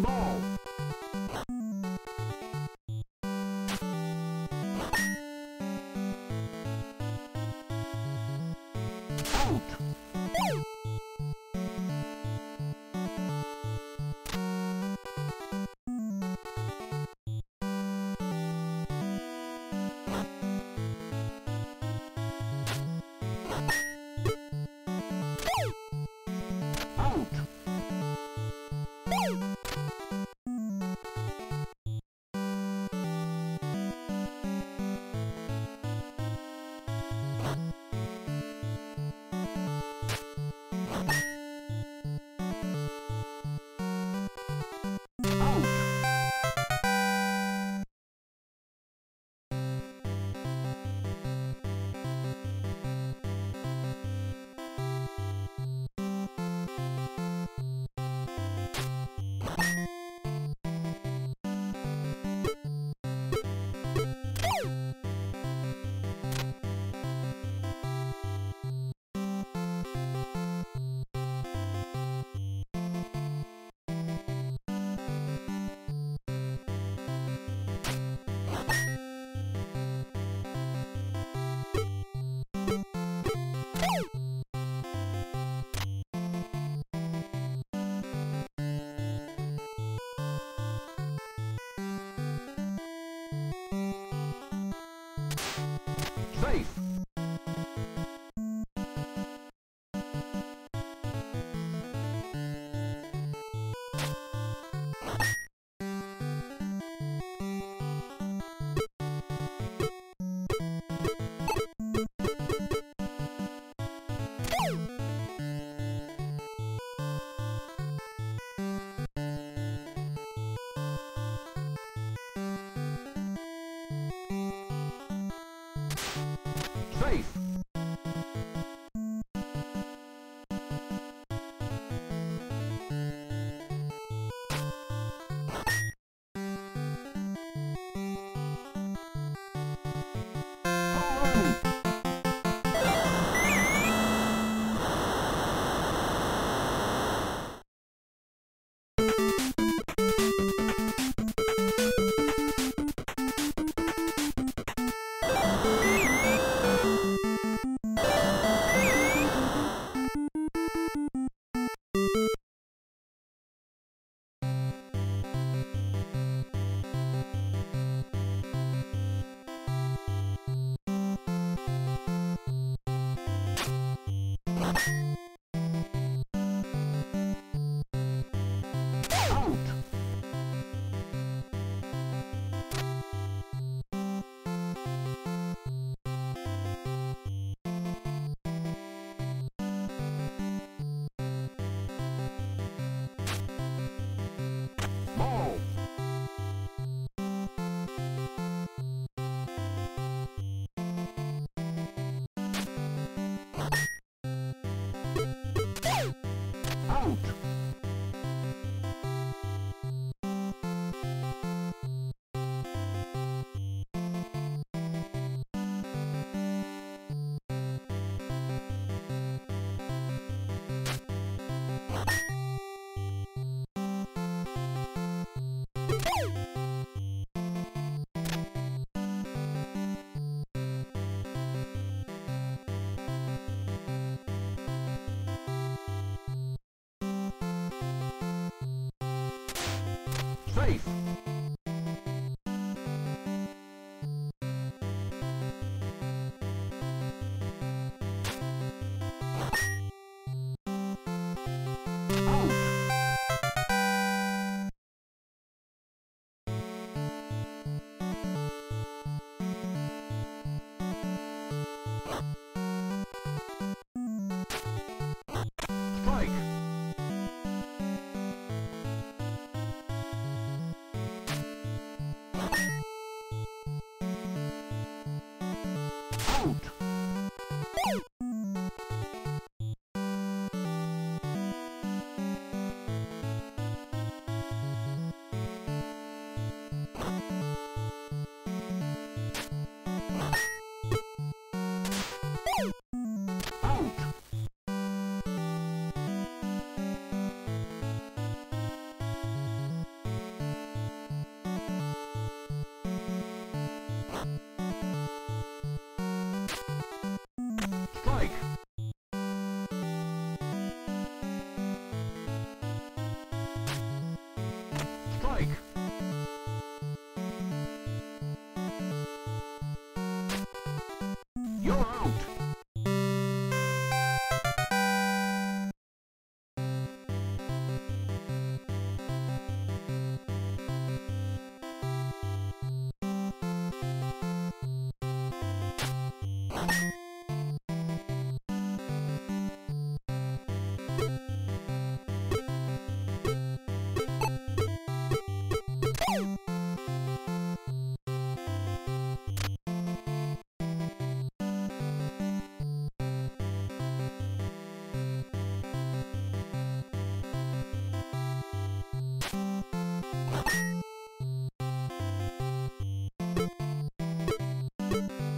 Ball. Safe. Out. Safe. you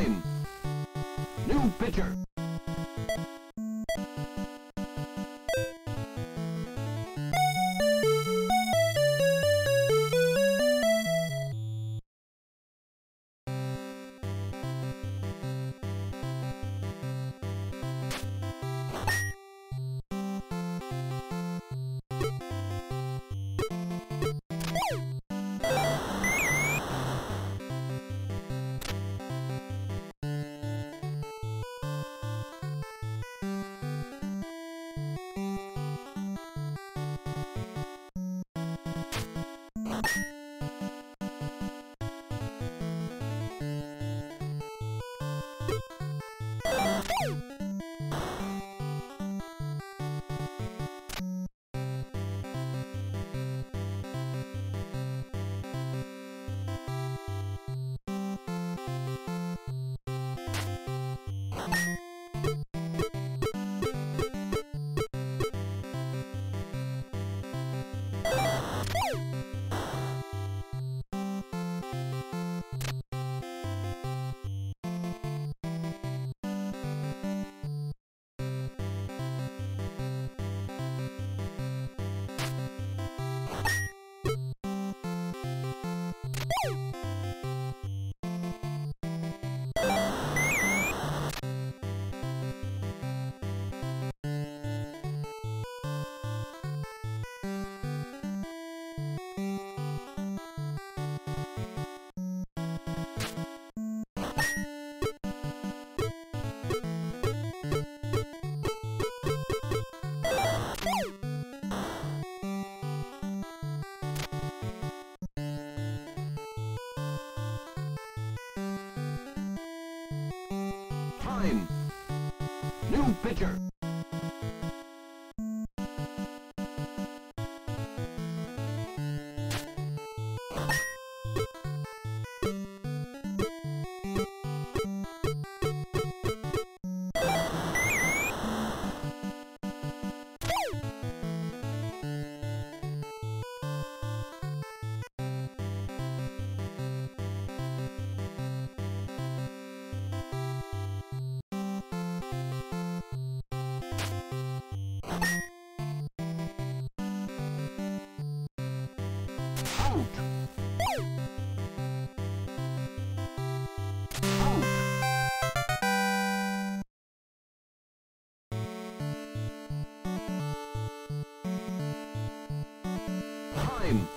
Time. New pitcher. Time. New pitcher. Time.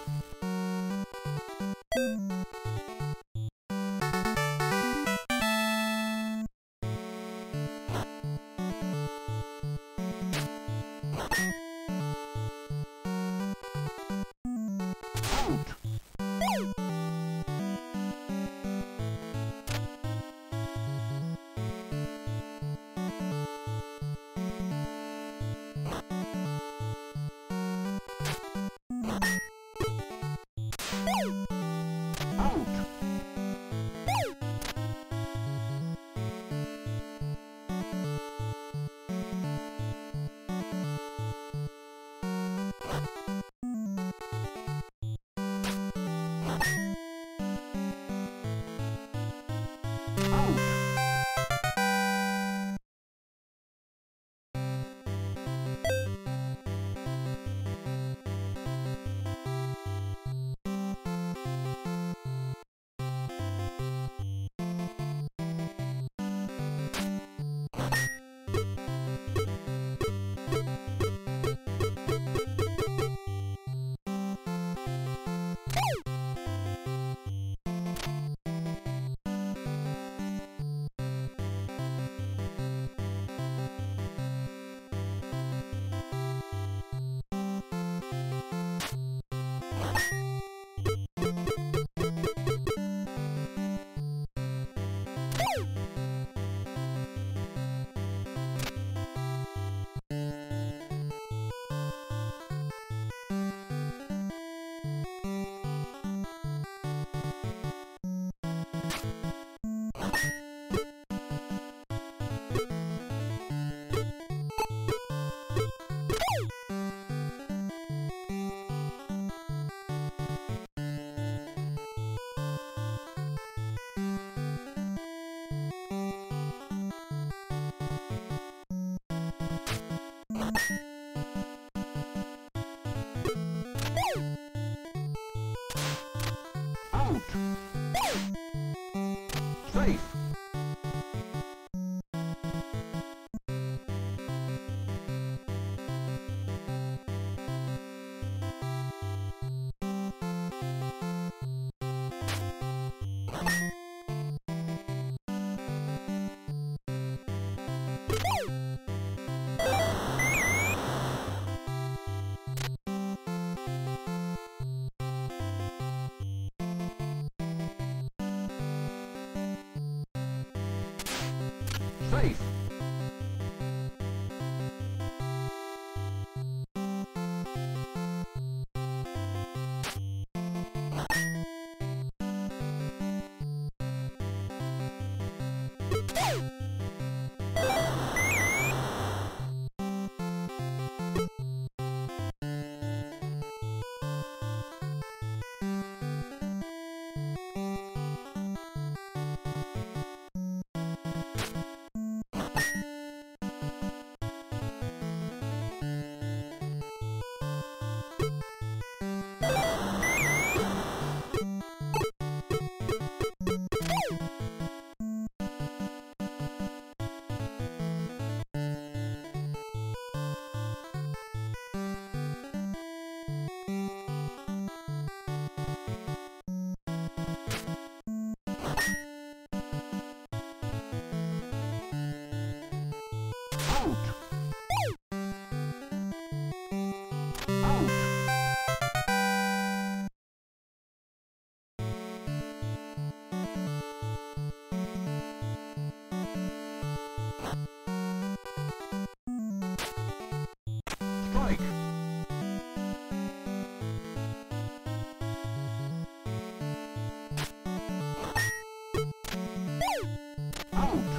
Out.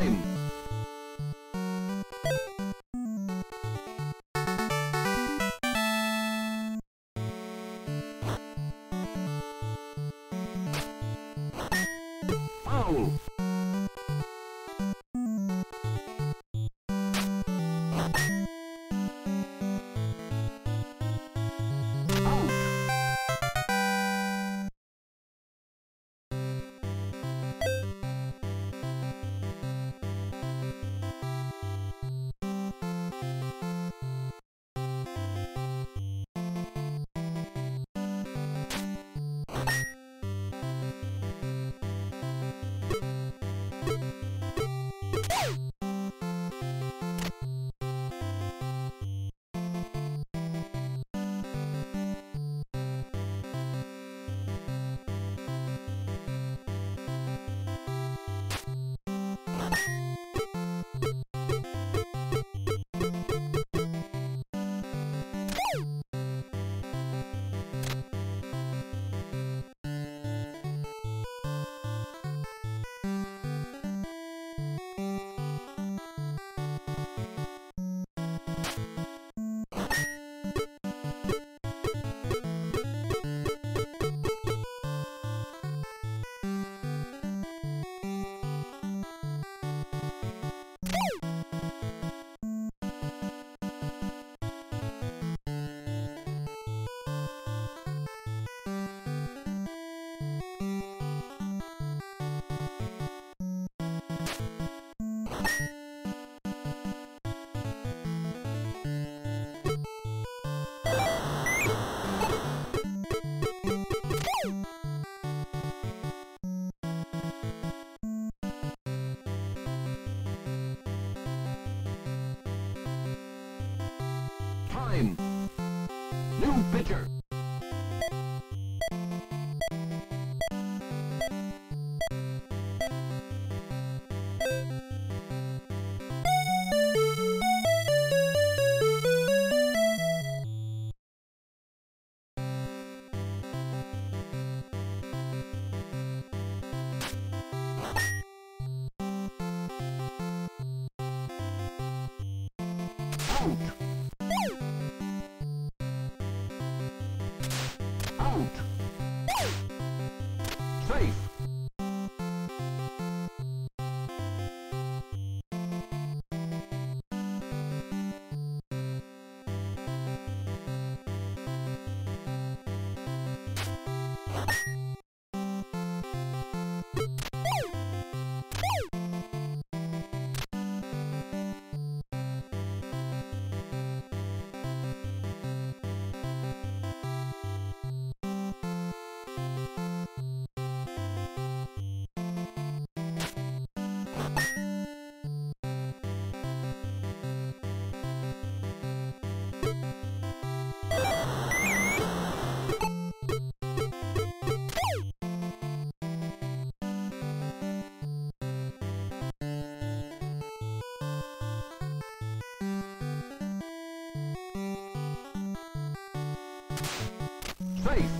Time. New Safe.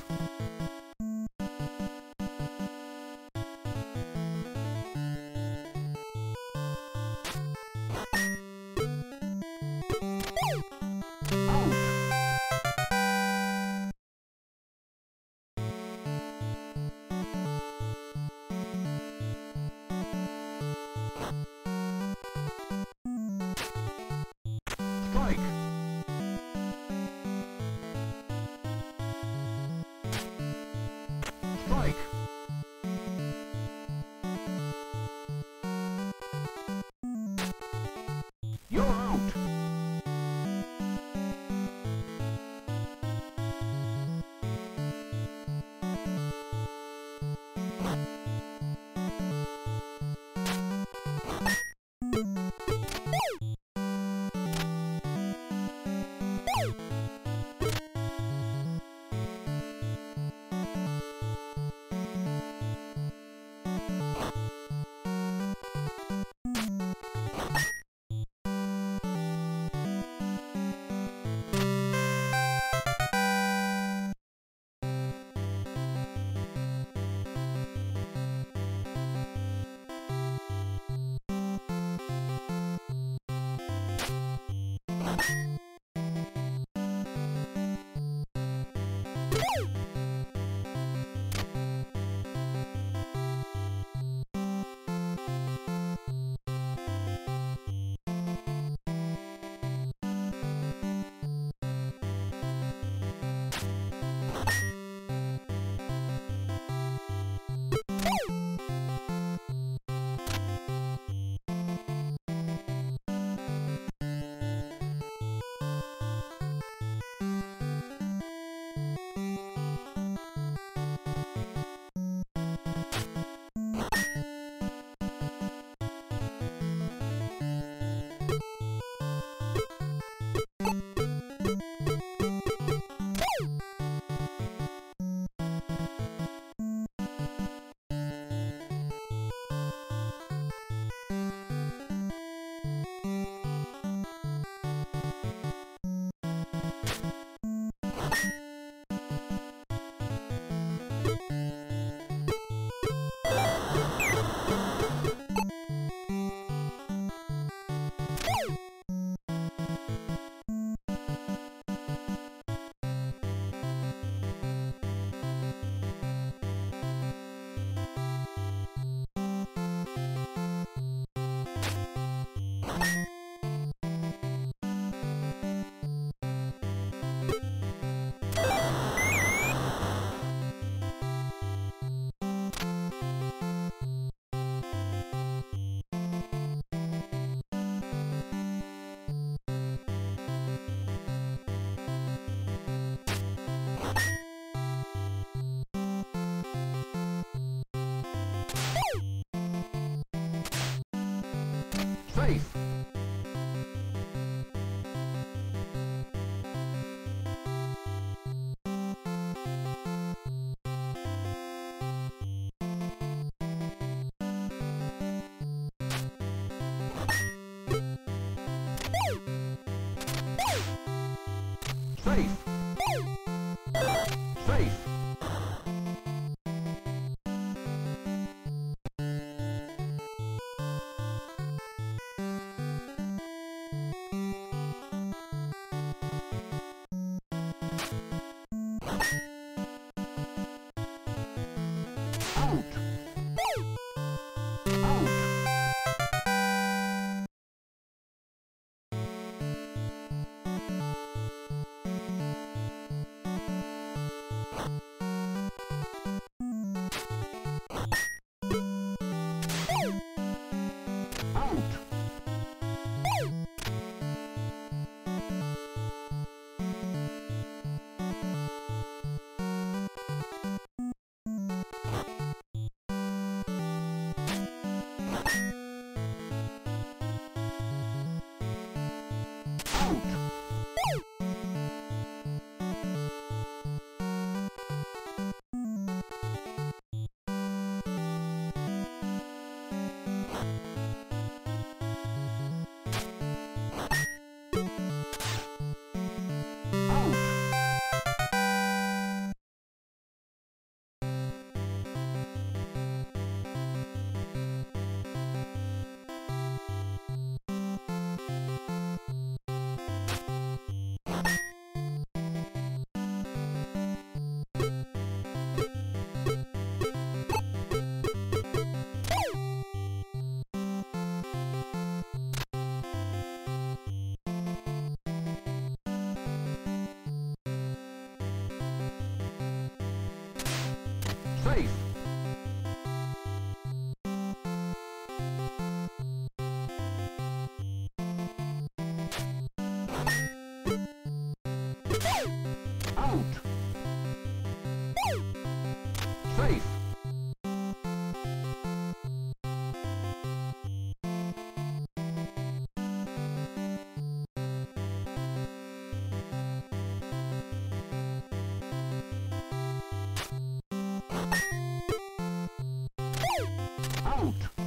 out!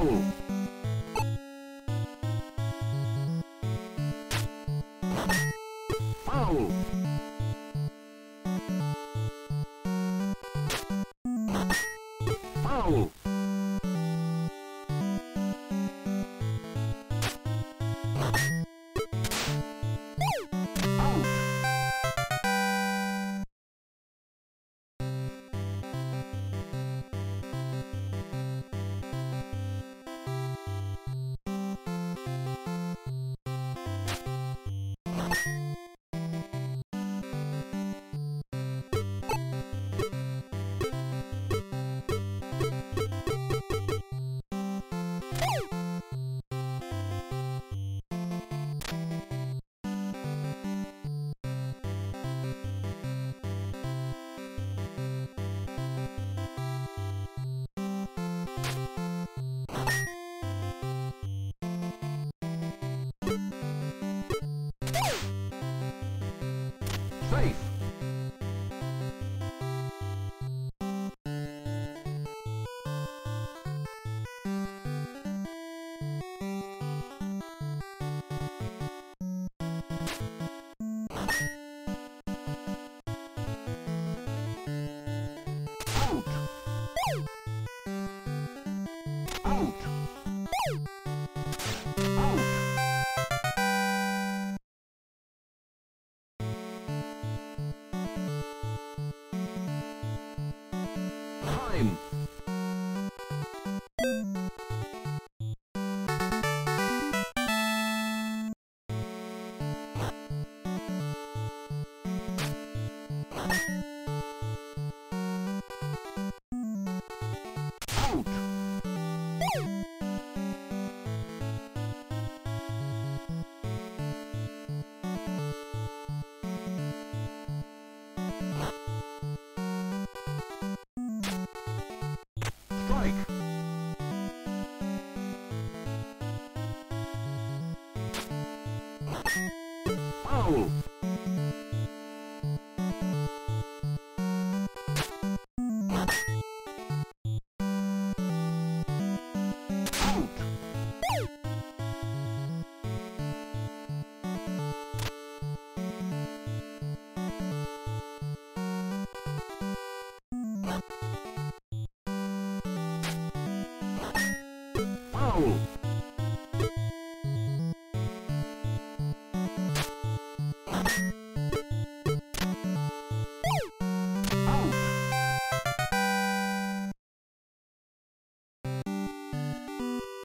Foul.